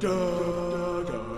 da da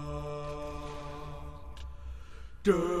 Duh.